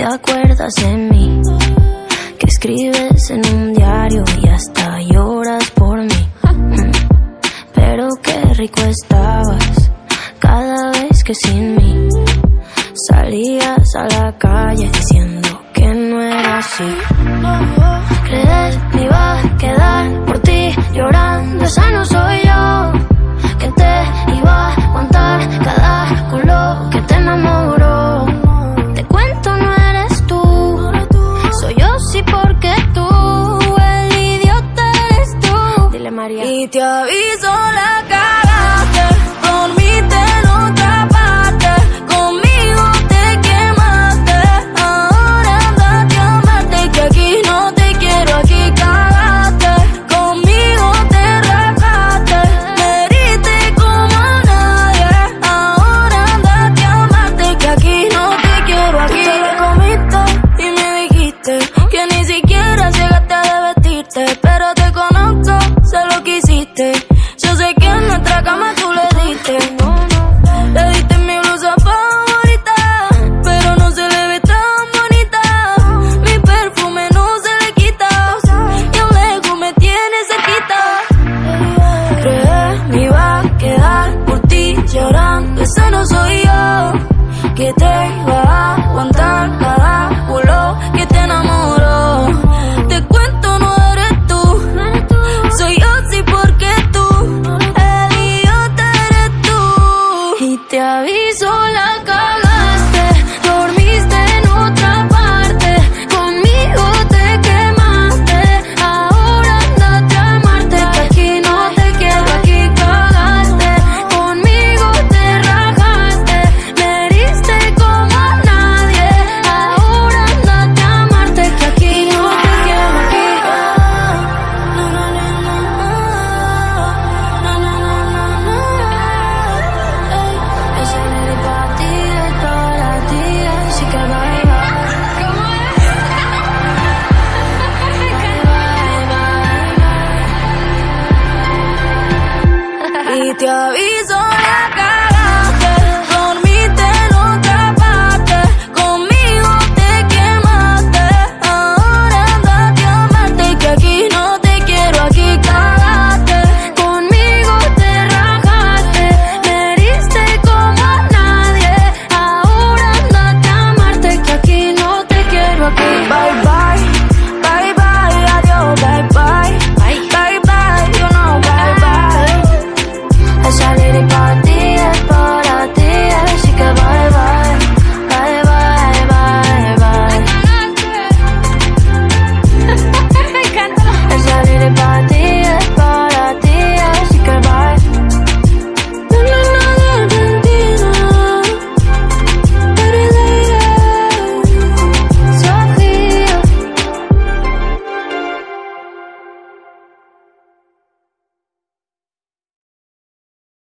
te acuerdas de mí, que escribes en un diario y hasta lloras por mí. Pero qué rico estabas cada vez que sin mí salías a la calle diciendo que no era así. 掉一 la cama tú le diste. Le diste mi blusa favorita, pero no se le ve tan bonita. Mi perfume no se le quita, y un lego me tiene cerquita. ¿Tú crees me iba a quedar por ti llorando? Esa no soy yo, que te iba a aguantar. la caga. 掉一种。